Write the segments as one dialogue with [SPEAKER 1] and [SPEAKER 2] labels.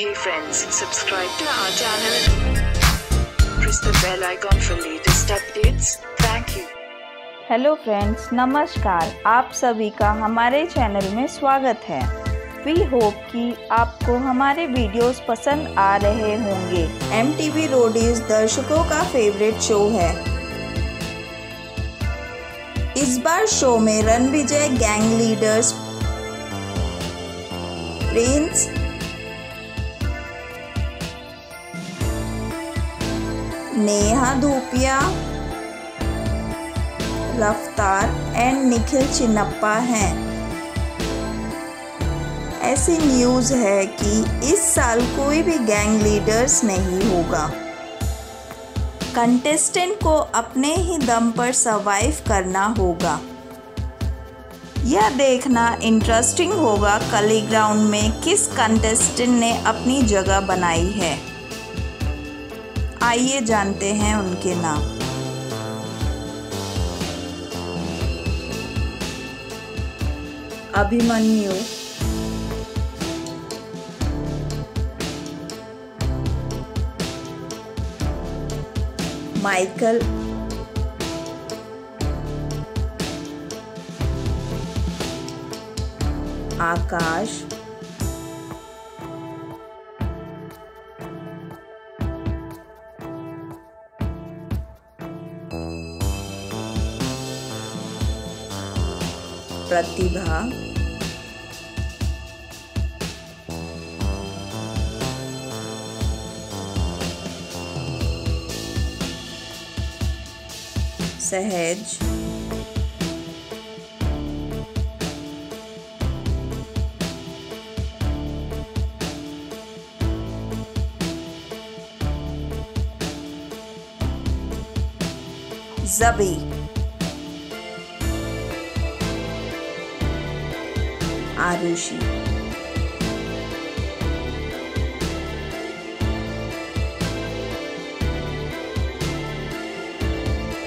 [SPEAKER 1] Hey friends, subscribe to our channel. Press the bell icon for latest updates. Thank you.
[SPEAKER 2] Hello friends नमस्कार। आप सभी का हमारे channel में स्वागत है। वी होप कि आपको हमारे वीडियोस पसंद आ रहे होंगे। एम टी वी रोडीज दर्शकों का फेवरेट शो है। इस बार शो में Ranvijay gang leaders Prince Neha Dhupia, Raftaar and Nikhil Chinnappa हैं। ऐसी न्यूज़ है कि इस साल कोई भी गैंग लीडर्स नहीं होगा। कंटेस्टेंट को अपने ही दम पर सर्वाइव करना होगा। यह देखना इंटरेस्टिंग होगा कली ग्राउंड में किस कंटेस्टेंट ने अपनी जगह बनाई है। आइए जानते हैं उनके नाम। अभिमन्यु। माइकल। आकाश। प्रतिभा। सहज। जबी। आरुषि।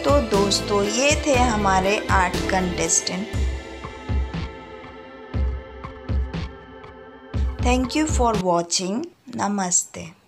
[SPEAKER 2] तो दोस्तों ये थे हमारे आठ contestant thank you for watching नमस्ते।